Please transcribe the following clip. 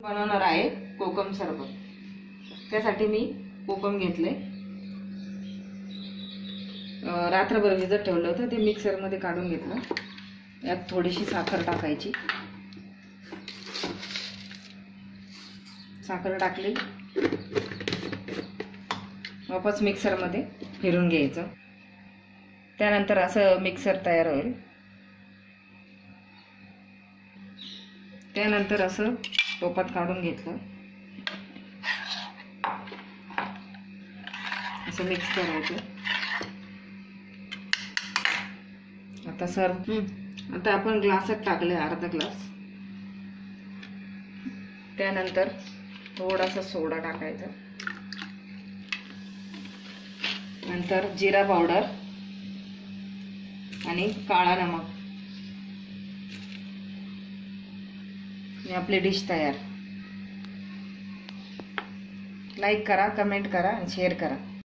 बनवणार आहे कोकम सरबत. त्यासाठी मी कोकम घेतले रात्रभर भिजत ठेवलं होतं ते मिक्सरमध्ये काढून घेतलं. यात थोडीशी साखर टाकायची. साखर टाकली. वापस मिक्सरमध्ये फिरून घ्यायचं. त्यानंतर असं मिक्सर तयार होईल. त्यानंतर असं टोपात काढून घेतलं. असं मिक्स करायचं. आता सर आता आपण ग्लासात टाकले अर्धा ग्लास. त्यानंतर थोडासा सोडा टाकायचा. नंतर जिरा पावडर आणि काळा नमक. आणि आपली डिश तयार. लाईक करा कमेंट करा आणि शेअर करा.